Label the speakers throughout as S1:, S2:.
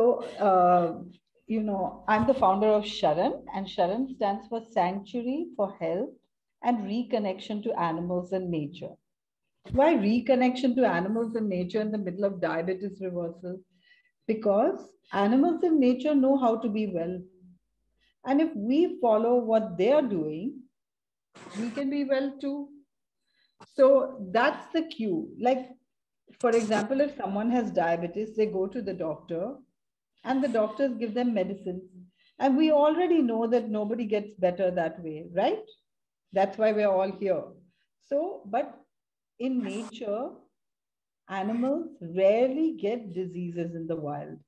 S1: So, uh, you know, I'm the founder of Sharan, and Sharan stands for Sanctuary for Health and Reconnection to Animals and Nature. Why reconnection to animals and nature in the middle of diabetes reversal? Because animals and nature know how to be well. And if we follow what they're doing, we can be well too. So that's the cue. Like, for example, if someone has diabetes, they go to the doctor and the doctors give them medicines. And we already know that nobody gets better that way, right? That's why we're all here. So, but in nature, animals rarely get diseases in the wild.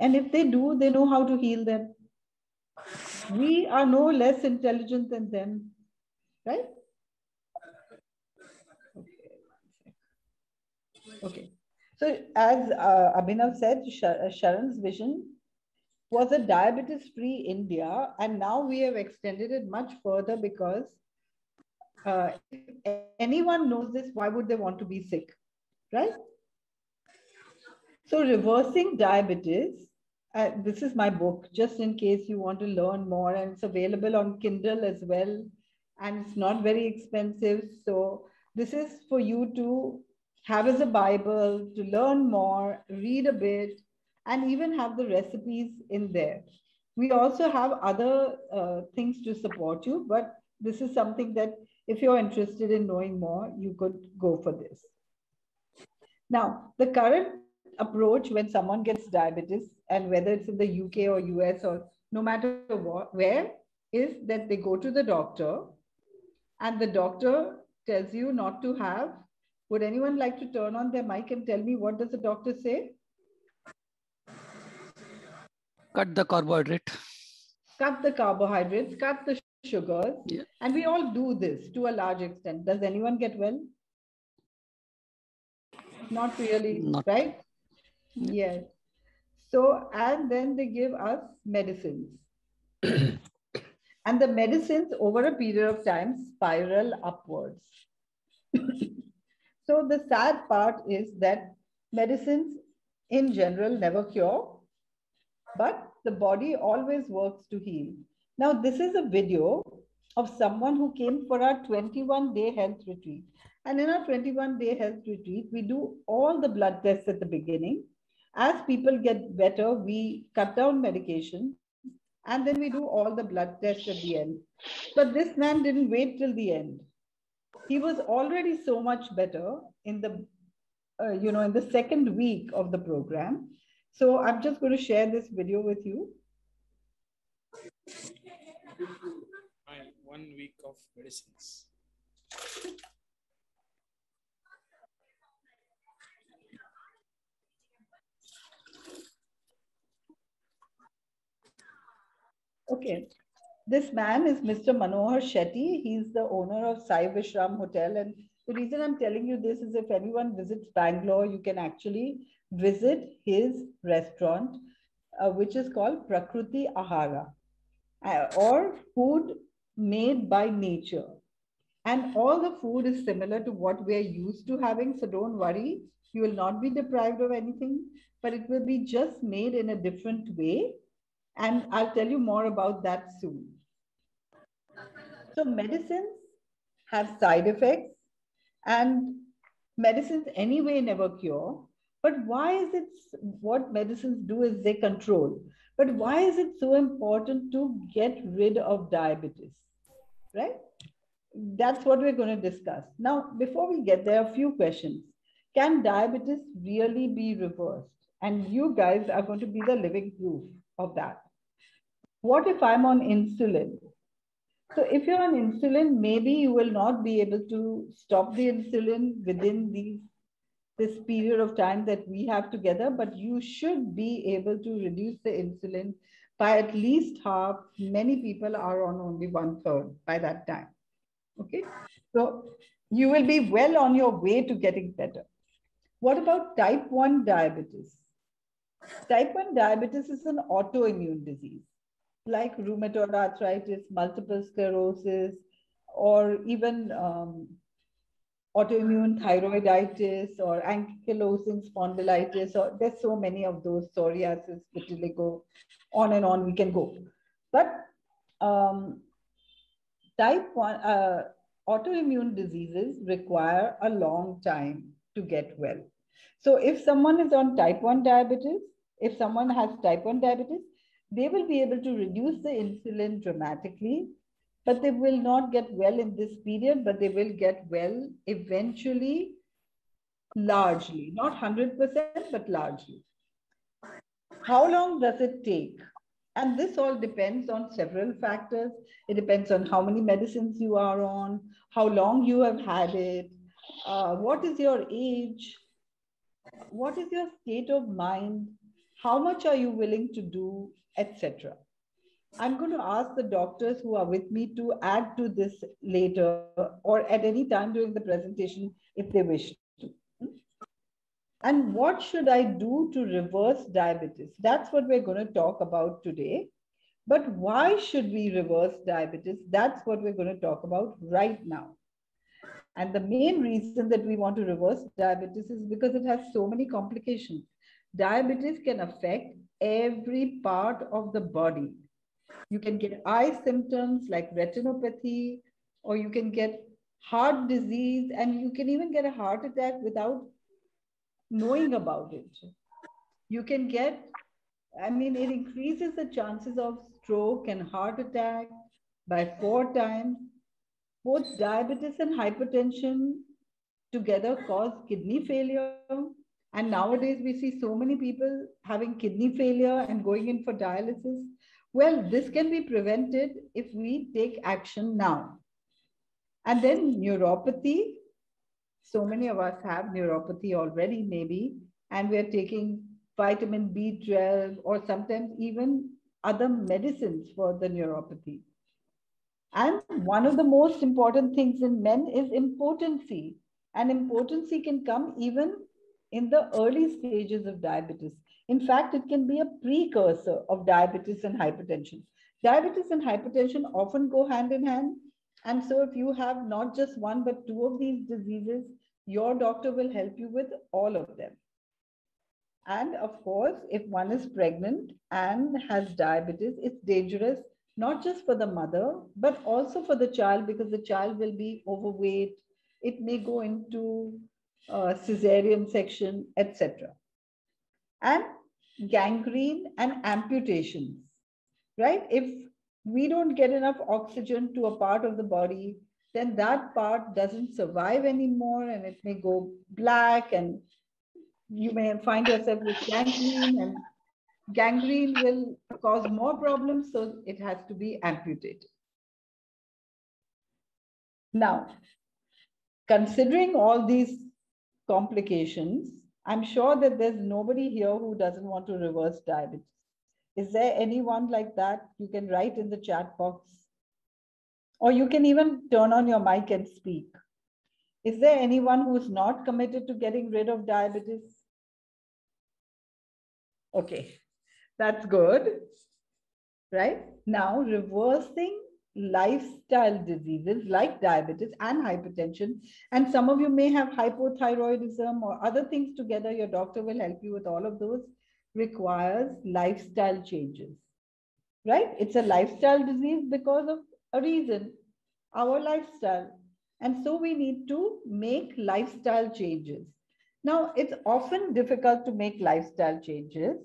S1: And if they do, they know how to heal them. We are no less intelligent than them, right? Okay. So as uh, Abhinav said, Sharan's vision was a diabetes-free India, and now we have extended it much further because uh, anyone knows this, why would they want to be sick, right? So reversing diabetes, uh, this is my book, just in case you want to learn more, and it's available on Kindle as well, and it's not very expensive. So this is for you to have as a Bible, to learn more, read a bit, and even have the recipes in there. We also have other uh, things to support you, but this is something that if you're interested in knowing more, you could go for this. Now, the current approach when someone gets diabetes, and whether it's in the UK or US or no matter what, where, is that they go to the doctor and the doctor tells you not to have would anyone like to turn on their mic and tell me what does the doctor say?
S2: Cut the carbohydrate.
S1: Cut the carbohydrates, cut the sugars. Yeah. And we all do this to a large extent. Does anyone get well? Not really, Not. right? Yes. So, and then they give us medicines. and the medicines over a period of time spiral upwards. So the sad part is that medicines in general never cure, but the body always works to heal. Now, this is a video of someone who came for our 21 day health retreat. And in our 21 day health retreat, we do all the blood tests at the beginning. As people get better, we cut down medication and then we do all the blood tests at the end. But this man didn't wait till the end he was already so much better in the, uh, you know, in the second week of the program. So I'm just going to share this video with you.
S3: One week of medicines.
S1: Okay. This man is Mr. Manohar Shetty. He's the owner of Sai Vishram Hotel. And the reason I'm telling you this is if anyone visits Bangalore, you can actually visit his restaurant, uh, which is called Prakruti Ahara, uh, or food made by nature. And all the food is similar to what we're used to having. So don't worry, you will not be deprived of anything, but it will be just made in a different way and I'll tell you more about that soon. So medicines have side effects and medicines anyway never cure. But why is it what medicines do is they control. But why is it so important to get rid of diabetes? Right? That's what we're going to discuss. Now, before we get there, a few questions. Can diabetes really be reversed? And you guys are going to be the living proof of that. What if I'm on insulin? So if you're on insulin, maybe you will not be able to stop the insulin within these this period of time that we have together, but you should be able to reduce the insulin by at least half. Many people are on only one third by that time. Okay, so you will be well on your way to getting better. What about type 1 diabetes? Type 1 diabetes is an autoimmune disease like rheumatoid arthritis, multiple sclerosis, or even um, autoimmune thyroiditis or ankylosing spondylitis, or there's so many of those psoriasis, vitiligo, on and on we can go. But um, type 1 uh, autoimmune diseases require a long time to get well. So if someone is on type 1 diabetes, if someone has type 1 diabetes, they will be able to reduce the insulin dramatically but they will not get well in this period, but they will get well eventually, largely, not 100%, but largely. How long does it take? And this all depends on several factors. It depends on how many medicines you are on, how long you have had it, uh, what is your age, what is your state of mind, how much are you willing to do, etc. I'm going to ask the doctors who are with me to add to this later or at any time during the presentation if they wish to. And what should I do to reverse diabetes? That's what we're going to talk about today. But why should we reverse diabetes? That's what we're going to talk about right now. And the main reason that we want to reverse diabetes is because it has so many complications. Diabetes can affect every part of the body you can get eye symptoms like retinopathy, or you can get heart disease, and you can even get a heart attack without knowing about it. You can get, I mean, it increases the chances of stroke and heart attack by four times. Both diabetes and hypertension together cause kidney failure. And nowadays, we see so many people having kidney failure and going in for dialysis well, this can be prevented if we take action now. And then neuropathy. So many of us have neuropathy already, maybe, and we're taking vitamin B12 or sometimes even other medicines for the neuropathy. And one of the most important things in men is impotency. And impotency can come even in the early stages of diabetes. In fact, it can be a precursor of diabetes and hypertension. Diabetes and hypertension often go hand in hand. And so if you have not just one, but two of these diseases, your doctor will help you with all of them. And of course, if one is pregnant and has diabetes, it's dangerous, not just for the mother, but also for the child because the child will be overweight. It may go into uh, cesarean section, etc. And gangrene and amputations, right? If we don't get enough oxygen to a part of the body, then that part doesn't survive anymore and it may go black and you may find yourself with gangrene and gangrene will cause more problems, so it has to be amputated. Now, considering all these complications, I'm sure that there's nobody here who doesn't want to reverse diabetes. Is there anyone like that? You can write in the chat box. Or you can even turn on your mic and speak. Is there anyone who's not committed to getting rid of diabetes? Okay, that's good. Right? Now, reversing lifestyle diseases like diabetes and hypertension. And some of you may have hypothyroidism or other things together. Your doctor will help you with all of those. Requires lifestyle changes, right? It's a lifestyle disease because of a reason, our lifestyle. And so we need to make lifestyle changes. Now, it's often difficult to make lifestyle changes,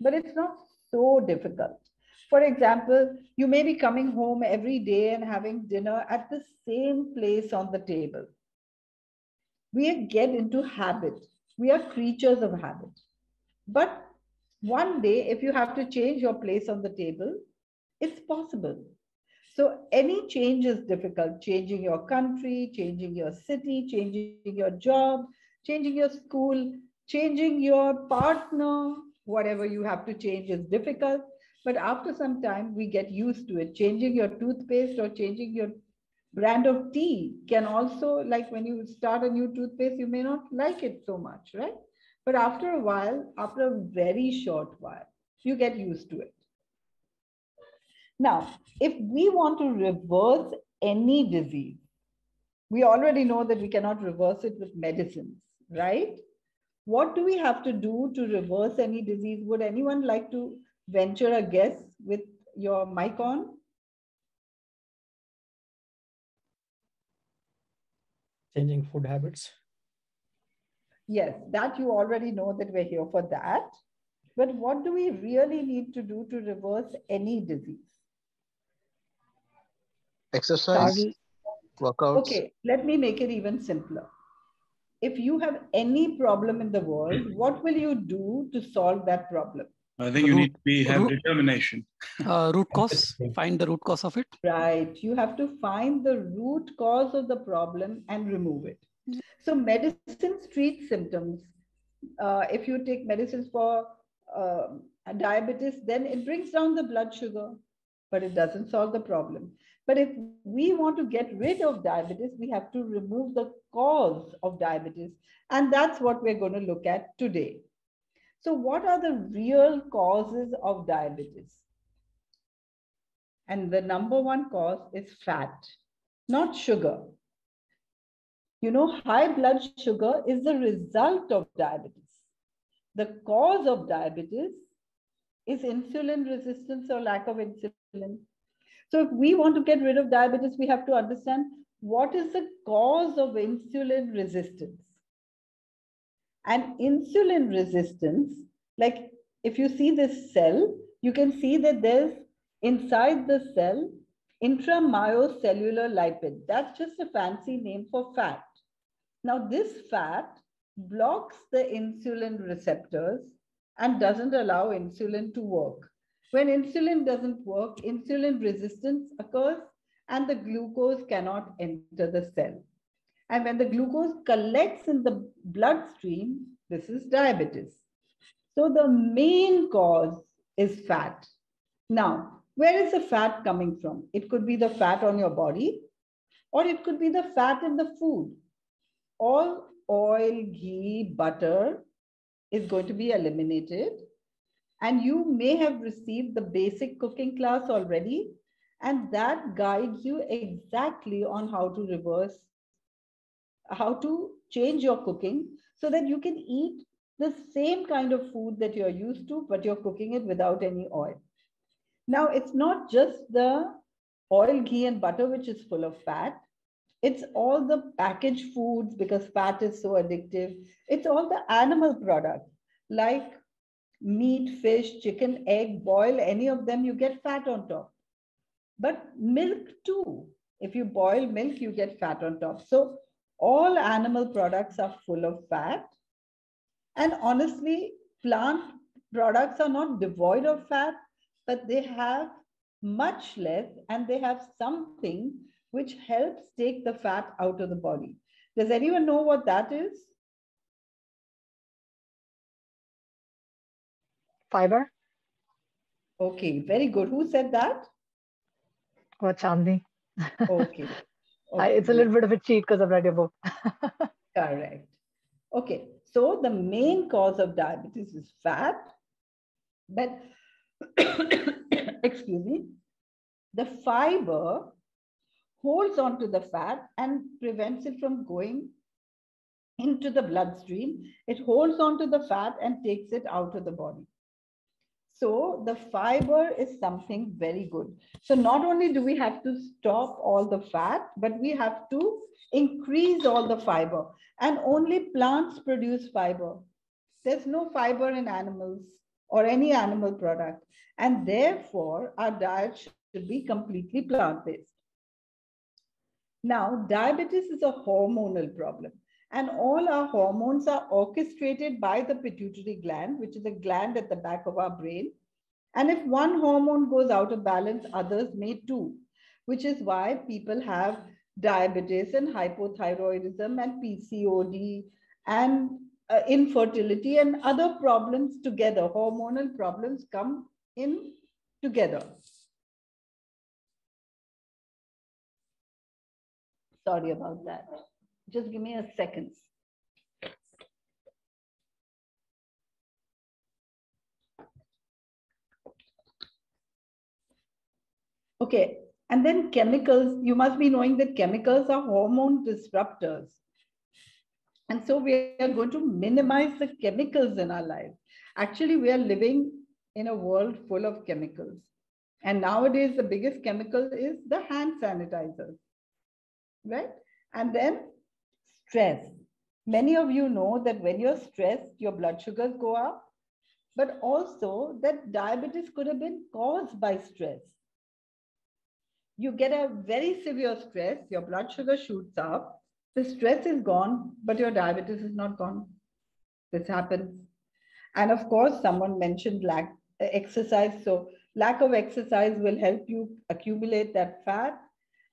S1: but it's not so difficult. For example, you may be coming home every day and having dinner at the same place on the table. We get into habit. We are creatures of habit. But one day, if you have to change your place on the table, it's possible. So any change is difficult. Changing your country, changing your city, changing your job, changing your school, changing your partner, whatever you have to change is difficult. But after some time, we get used to it. Changing your toothpaste or changing your brand of tea can also, like when you start a new toothpaste, you may not like it so much, right? But after a while, after a very short while, you get used to it. Now, if we want to reverse any disease, We already know that we cannot reverse it with medicines, right? What do we have to do to reverse any disease? Would anyone like to venture a guess with your mic on?
S4: Changing food habits.
S1: Yes, that you already know that we're here for that. But what do we really need to do to reverse any disease?
S5: Exercise, workouts.
S1: Okay, let me make it even simpler. If you have any problem in the world, what will you do to solve that problem?
S3: I think you
S2: Root-
S3: need to be have
S2: root-
S3: determination.
S2: Uh, root cause, find the root cause of it.
S1: Right. You have to find the root cause of the problem and remove it. So medicines treat symptoms. Uh, if you take medicines for um, diabetes, then it brings down the blood sugar, but it doesn't solve the problem. But if we want to get rid of diabetes, we have to remove the cause of diabetes. And that's what we're going to look at today. So what are the real causes of diabetes? And the number one cause is fat, not sugar. You know, high blood sugar is the result of diabetes. The cause of diabetes is insulin resistance or lack of insulin. So if we want to get rid of diabetes, we have to understand what is the cause of insulin resistance. And insulin resistance, like if you see this cell, you can see that there's inside the cell intramyocellular lipid. That's just a fancy name for fat. Now, this fat blocks the insulin receptors and doesn't allow insulin to work. When insulin doesn't work, insulin resistance occurs and the glucose cannot enter the cell. And when the glucose collects in the bloodstream, this is diabetes. So the main cause is fat. Now, where is the fat coming from? It could be the fat on your body, or it could be the fat in the food. All oil, ghee, butter is going to be eliminated. And you may have received the basic cooking class already, and that guides you exactly on how to reverse, how to change your cooking so that you can eat the same kind of food that you're used to, but you're cooking it without any oil. Now, it's not just the oil, ghee, and butter, which is full of fat. It's all the packaged foods because fat is so addictive. It's all the animal products like meat, fish, chicken, egg, boil, any of them, you get fat on top. But milk too. If you boil milk, you get fat on top. So all animal products are full of fat. And honestly, plant products are not devoid of fat, but they have much less and they have something which helps take the fat out of the body. Does anyone know what that is?
S6: Fiber
S1: Okay, very good. Who said that?
S6: or Chandni.
S1: Okay.
S6: I, it's a little bit of a cheat because I've read your book.
S1: Correct. Okay, so the main cause of diabetes is fat, but excuse me, the fiber holds onto the fat and prevents it from going into the bloodstream. It holds onto the fat and takes it out of the body. So the fiber is something very good. So not only do we have to stop all the fat, but we have to increase all the fiber. And only plants produce fiber. There's no fiber in animals or any animal product. And therefore, our diet should be completely plant-based. Now, diabetes is a hormonal problem. And all our hormones are orchestrated by the pituitary gland, which is a gland at the back of our brain. And if one hormone goes out of balance, others may too, which is why people have diabetes and hypothyroidism and PCOD and uh, infertility and other problems together. Hormonal problems come in together. Sorry about that. Just give me a second. Okay, And then chemicals, you must be knowing that chemicals are hormone disruptors. And so we are going to minimize the chemicals in our life. Actually, we are living in a world full of chemicals. And nowadays, the biggest chemical is the hand sanitizers, right? And then stress. Many of you know that when you're stressed, your blood sugars go up, but also that diabetes could have been caused by stress. You get a very severe stress, your blood sugar shoots up, the stress is gone, but your diabetes is not gone. This happens. And of course, someone mentioned lack exercise. So lack of exercise will help you accumulate that fat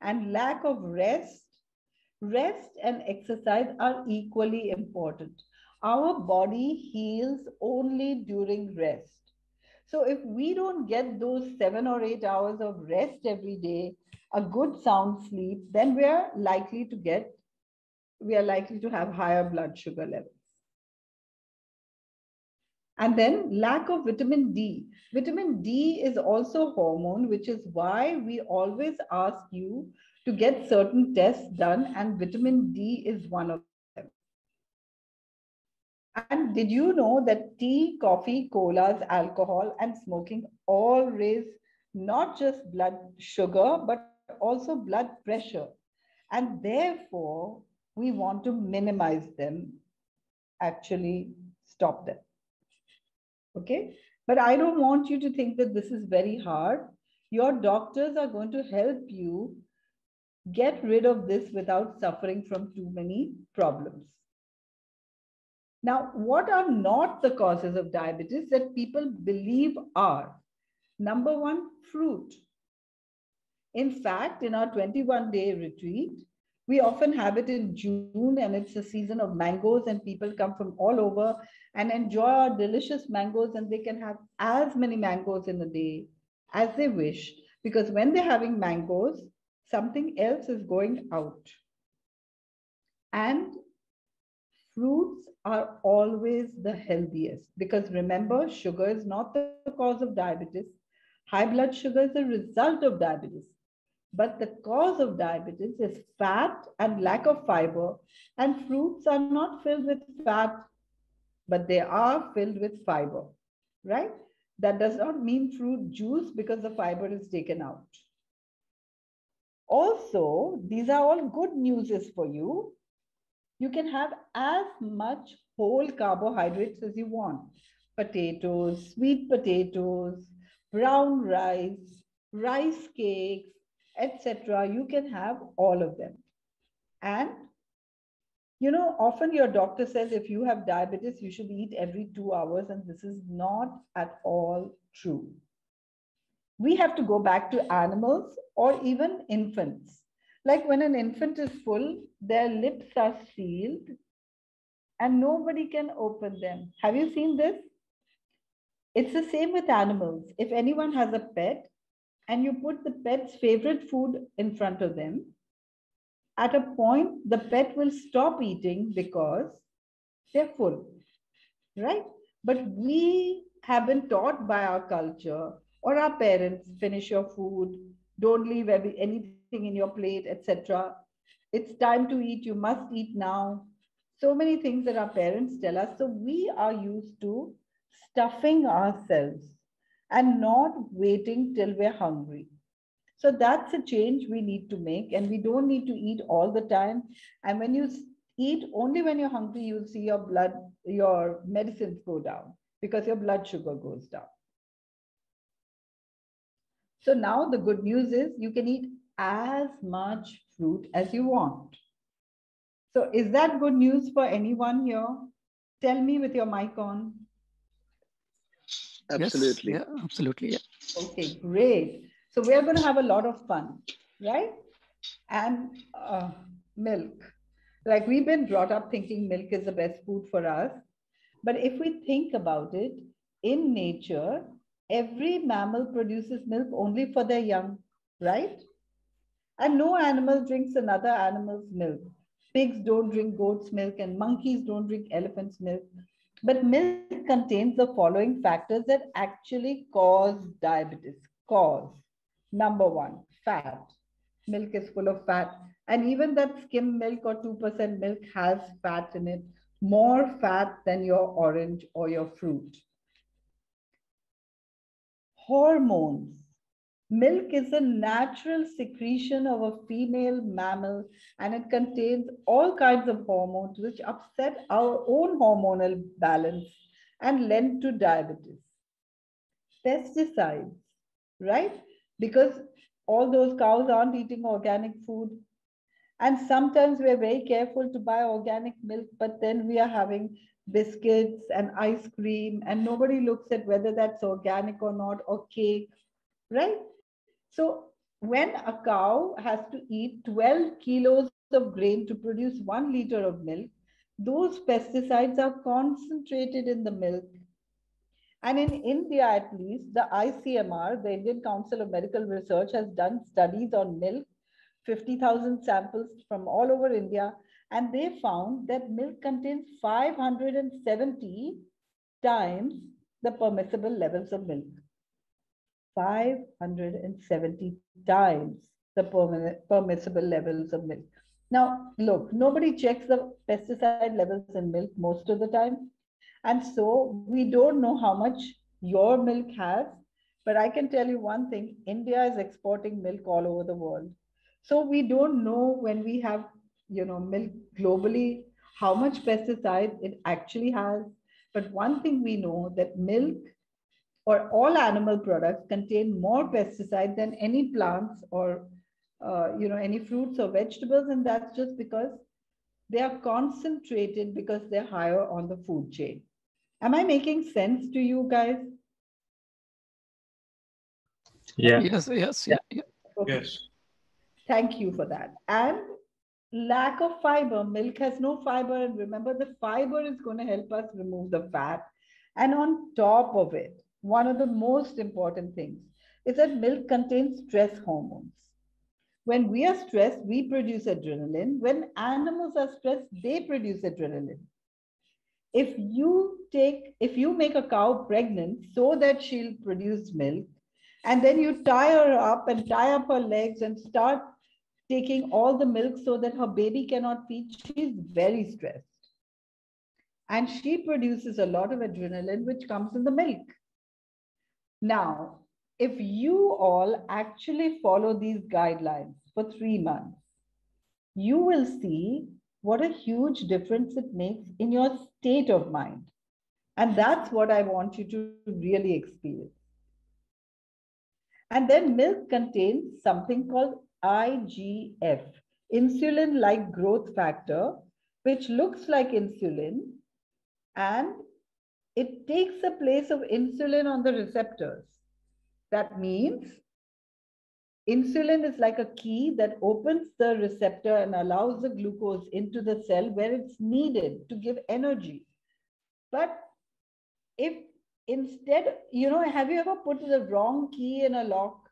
S1: and lack of rest. Rest and exercise are equally important. Our body heals only during rest. So if we don't get those seven or eight hours of rest every day, a good sound sleep, then we are likely to get, we are likely to have higher blood sugar levels. And then lack of vitamin D. Vitamin D is also hormone, which is why we always ask you to get certain tests done, and vitamin D is one of them. And did you know that tea, coffee, colas, alcohol, and smoking all raise not just blood sugar, but also blood pressure? And therefore, we want to minimize them, actually stop them. Okay. But I don't want you to think that this is very hard. Your doctors are going to help you get rid of this without suffering from too many problems. Now, what are not the causes of diabetes that people believe are? Number one, fruit. In fact, in our 21 day retreat, we often have it in June and it's the season of mangoes and people come from all over and enjoy our delicious mangoes and they can have as many mangoes in a day as they wish because when they're having mangoes, something else is going out. And fruits are always the healthiest because remember, sugar is not the cause of diabetes. High blood sugar is a result of diabetes. But the cause of diabetes is fat and lack of fiber, and fruits are not filled with fat, but they are filled with fiber, right? That does not mean fruit juice because the fiber is taken out. Also, these are all good newses for you. You can have as much whole carbohydrates as you want. Potatoes, sweet potatoes, brown rice, rice cakes, etc. You can have all of them. And, you know, often your doctor says if you have diabetes, you should eat every two hours, and this is not at all true. We have to go back to animals or even infants. Like when an infant is full, their lips are sealed and nobody can open them. Have you seen this? It's the same with animals. If anyone has a pet, and you put the pet's favorite food in front of them, at a point, the pet will stop eating because they're full, right? But we have been taught by our culture or our parents finish your food, don't leave every, anything in your plate, etc. It's time to eat, you must eat now. So many things that our parents tell us. So we are used to stuffing ourselves and not waiting till we're hungry. So that's a change we need to make, and we don't need to eat all the time. And when you eat only when you're hungry, you'll see your blood, your medicines go down because your blood sugar goes down. So now the good news is you can eat as much fruit as you want. So is that good news for anyone here? Tell me with your mic on.
S5: Absolutely.
S2: Yes, yeah, absolutely. Yeah.
S1: Okay, great. So we are going to have a lot of fun, right? And uh, milk. Like we've been brought up thinking milk is the best food for us. But if we think about it, in nature, every mammal produces milk only for their young, right? And no animal drinks another animal's milk. Pigs don't drink goat's milk, and monkeys don't drink elephant's milk. But milk contains the following factors that actually cause diabetes. Cause. Number one, fat. Milk is full of fat. And even that skim milk or 2% milk has fat in it, more fat than your orange or your fruit. Hormones. Milk is a natural secretion of a female mammal and it contains all kinds of hormones which upset our own hormonal balance and lend to diabetes. Pesticides, right? Because all those cows aren't eating organic food. And sometimes we're very careful to buy organic milk, but then we are having biscuits and ice cream, and nobody looks at whether that's organic or not, or cake, right? So when a cow has to eat 12 kilos of grain to produce one liter of milk, those pesticides are concentrated in the milk. And in India, at least, the ICMR, the Indian Council of Medical Research, has done studies on milk, 50,000 samples from all over India, and they found that milk contains 570 times the permissible levels of milk. 570 times the permissible levels of milk. Now, look, nobody checks the pesticide levels in milk most of the time. And so we don't know how much your milk has, but I can tell you one thing, India is exporting milk all over the world. So we don't know when we have, you know, milk globally, how much pesticide it actually has. But one thing we know that milk or all animal products contain more pesticide than any plants or uh, you know any fruits or vegetables and that's just because they are concentrated because they're higher on the food chain am i making sense to you guys
S4: Yeah.
S2: Yes, yes, yeah, yeah.
S1: okay.
S3: Yes.
S1: thank you for that and lack of fiber milk has no fiber and remember the fiber is going to help us remove the fat and on top of it one of the most important things is that milk contains stress hormones. When we are stressed, we produce adrenaline. When animals are stressed, they produce adrenaline. If you take, if you make a cow pregnant so that she'll produce milk, and then you tie her up and tie up her legs and start taking all the milk so that her baby cannot feed, she's very stressed. And she produces a lot of adrenaline, which comes in the milk. Now, if you all actually follow these guidelines for three months, you will see what a huge difference it makes in your state of mind. And that's what I want you to really experience. And then milk contains something called IGF, insulin like growth factor, which looks like insulin and it takes the place of insulin on the receptors. That means insulin is like a key that opens the receptor and allows the glucose into the cell where it's needed to give energy. But if instead, you know, have you ever put the wrong key in a lock?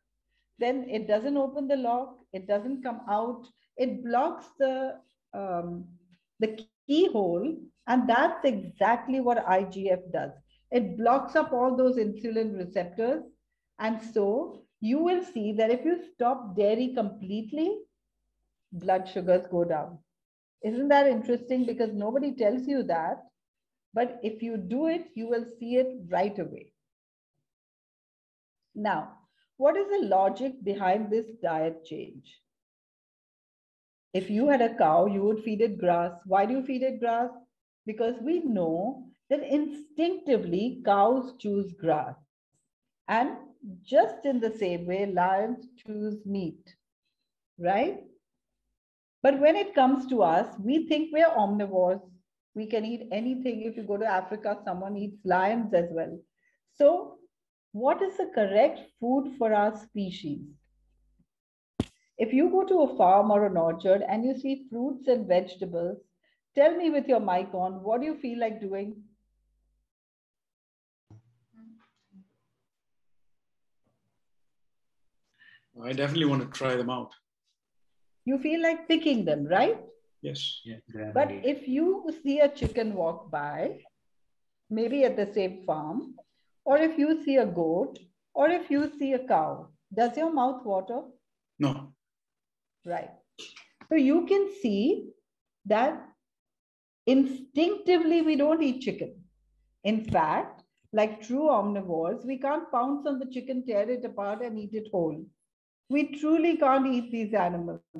S1: Then it doesn't open the lock, it doesn't come out, it blocks the, um, the keyhole and that's exactly what IGF does. It blocks up all those insulin receptors. And so you will see that if you stop dairy completely, blood sugars go down. Isn't that interesting? Because nobody tells you that. But if you do it, you will see it right away. Now, what is the logic behind this diet change? If you had a cow, you would feed it grass. Why do you feed it grass? because we know that instinctively cows choose grass. And just in the same way, lions choose meat, right? But when it comes to us, we think we're omnivores. We can eat anything. If you go to Africa, someone eats lions as well. So, what is the correct food for our species? If you go to a farm or an orchard and you see fruits and vegetables, Tell me with your mic on, what do you feel like doing?
S3: I definitely want to try them out.
S1: You feel like picking them, right?
S3: Yes.
S1: But if you see a chicken walk by, maybe at the same farm, or if you see a goat, or if you see a cow, Does your mouth water?
S3: No.
S1: Right. So you can see that instinctively we don't eat chicken. In fact, like true omnivores, we can't pounce on the chicken, tear it apart, and eat it whole. We truly can't eat these animals,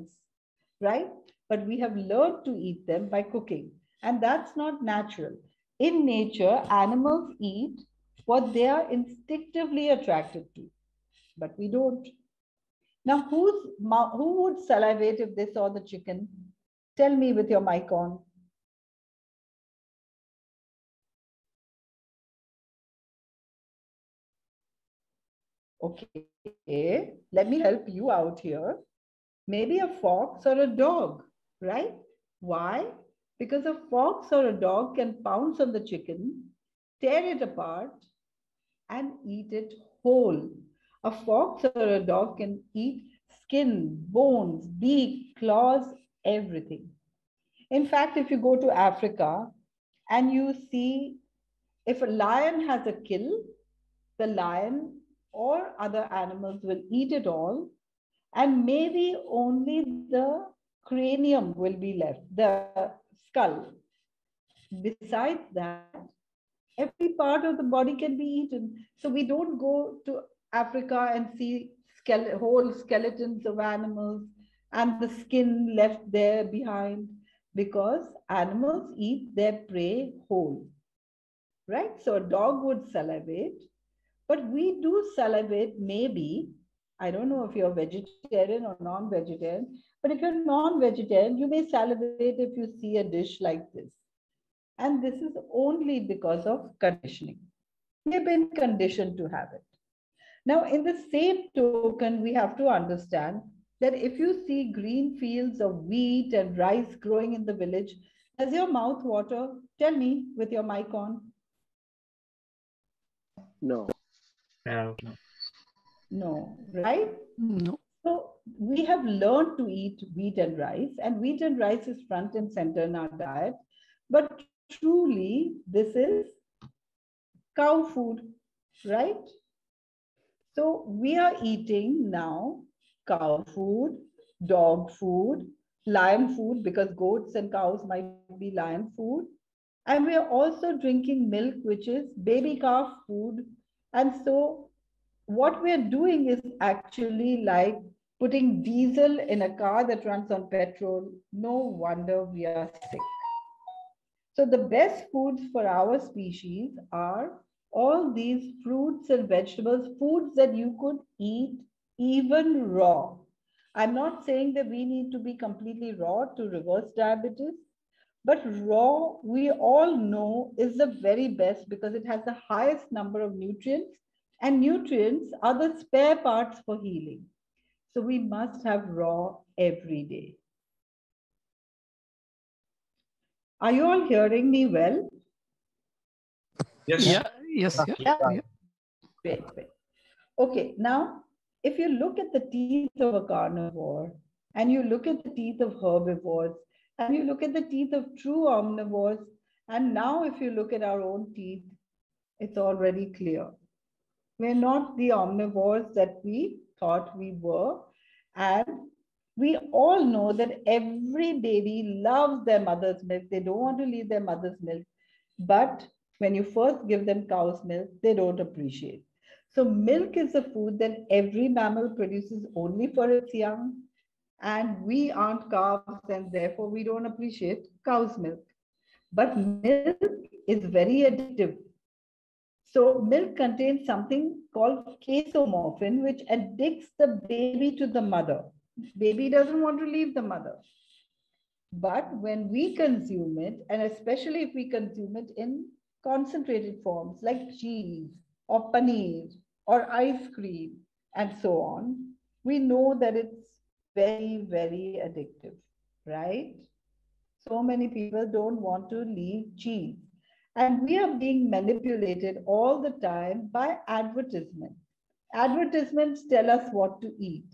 S1: right? But we have learned to eat them by cooking, and that's not natural. In nature, animals eat what they are instinctively attracted to, but we don't. Now, who's, who would salivate if they saw the chicken? Tell me with your mic on. Okay, let me help you out here. Maybe a fox or a dog, right? Why? Because a fox or a dog can pounce on the chicken, tear it apart, and eat it whole. A fox or a dog can eat skin, bones, beak, claws, everything. In fact, if you go to Africa and you see if a lion has a kill, the lion or other animals will eat it all, and maybe only the cranium will be left, the skull. Besides that, every part of the body can be eaten. So we don't go to Africa and see skele whole skeletons of animals and the skin left there behind because animals eat their prey whole. Right? So a dog would salivate but we do salivate, maybe. I don't know if you're vegetarian or non vegetarian, but if you're non vegetarian, you may salivate if you see a dish like this. And this is only because of conditioning. We've been conditioned to have it. Now, in the same token, we have to understand that if you see green fields of wheat and rice growing in the village, does your mouth water? Tell me with your mic on.
S5: No.
S4: No.
S1: No, right?
S2: No.
S1: So we have learned to eat wheat and rice, and wheat and rice is front and center in our diet. But truly, this is cow food, right? So we are eating now cow food, dog food, lion food, because goats and cows might be lion food. And we are also drinking milk, which is baby calf food and so what we're doing is actually like putting diesel in a car that runs on petrol. No wonder we are sick. So the best foods for our species are all these fruits and vegetables, foods that you could eat even raw. I'm not saying that we need to be completely raw to reverse diabetes, but raw, we all know, is the very best because it has the highest number of nutrients, and nutrients are the spare parts for healing. So we must have raw every day. Are you all hearing me well?
S3: Yes.
S2: Yeah. Yes. Yeah.
S1: Yeah.
S2: yeah.
S1: Great, great. Okay, now if you look at the teeth of a carnivore and you look at the teeth of herbivores, and you look at the teeth of true omnivores, and now if you look at our own teeth, it's already clear. We're not the omnivores that we thought we were. And we all know that every baby loves their mother's milk. They don't want to leave their mother's milk. But when you first give them cow's milk, they don't appreciate. So milk is a food that every mammal produces only for its young and we aren't cows and therefore we don't appreciate cow's milk. But milk is very addictive. So milk contains something called casomorphin, which addicts the baby to the mother. Baby doesn't want to leave the mother. But when we consume it, and especially if we consume it in concentrated forms like cheese or paneer or ice cream and so on, we know that it's very, very addictive, right? So many people don't want to leave cheese. And we are being manipulated all the time by advertisement. Advertisements tell us what to eat.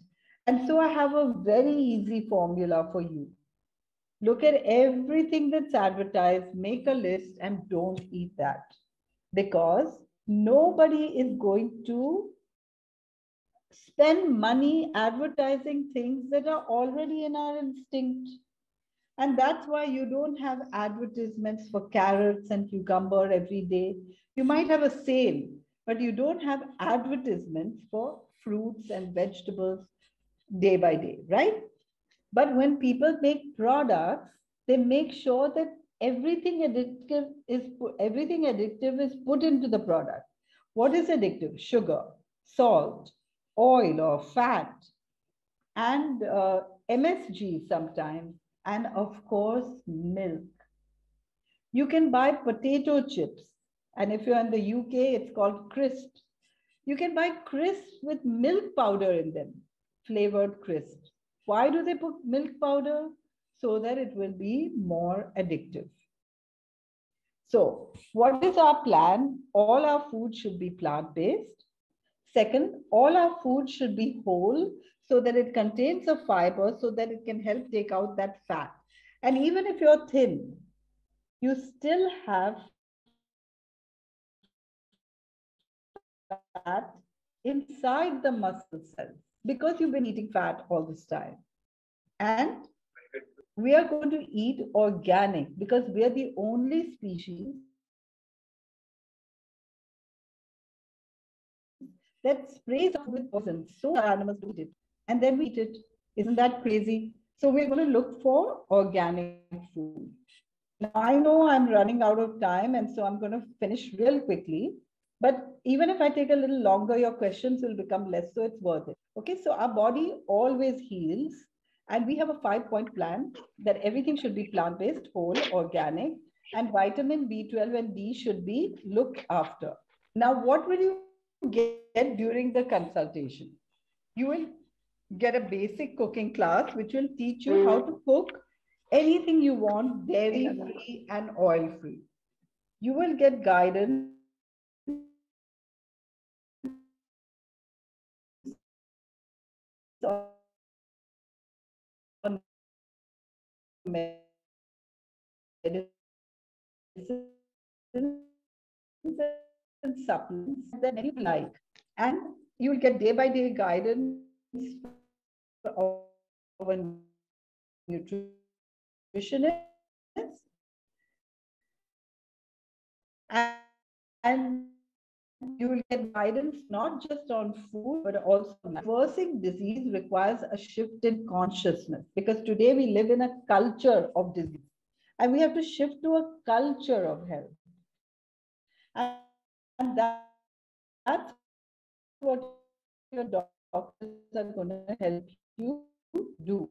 S1: And so I have a very easy formula for you. Look at everything that's advertised, make a list, and don't eat that. Because nobody is going to spend money advertising things that are already in our instinct. And that's why you don't have advertisements for carrots and cucumber every day. You might have a sale, but you don't have advertisements for fruits and vegetables day by day, right? But when people make products, they make sure that everything addictive is everything addictive is put into the product. What is addictive? Sugar, salt, oil or fat, and uh, MSG sometimes, and of course, milk. You can buy potato chips, and if you're in the UK, it's called crisps. You can buy crisps with milk powder in them, flavored crisps. Why do they put milk powder? So that it will be more addictive. So, what is our plan? All our food should be plant based. Second, all our food should be whole so that it contains a fiber so that it can help take out that fat. And even if you're thin, you still have fat inside the muscle cells because you've been eating fat all this time. And we are going to eat organic because we are the only species that sprays us with poison. So animals do it. And then we eat it. Isn't that crazy? So we're going to look for organic food. Now, I know I'm running out of time, and so I'm going to finish real quickly. But even if I take a little longer, your questions will become less, so it's worth it. Okay, so our body always heals, and we have a five point plan that everything should be plant based, whole, organic, and vitamin B12 and D should be looked after. Now, what will you get during the consultation? You will get a basic cooking class, which will teach you how to cook anything you want, dairy free and oil free. You will get guidance medicines and supplements that you like. And you will get day by day guidance of a nutritionist. And, and you will get guidance not just on food, but also reversing disease requires a shift in consciousness because today we live in a culture of disease and we have to shift to a culture of health. And, that, that's what your doctors are going to help you do.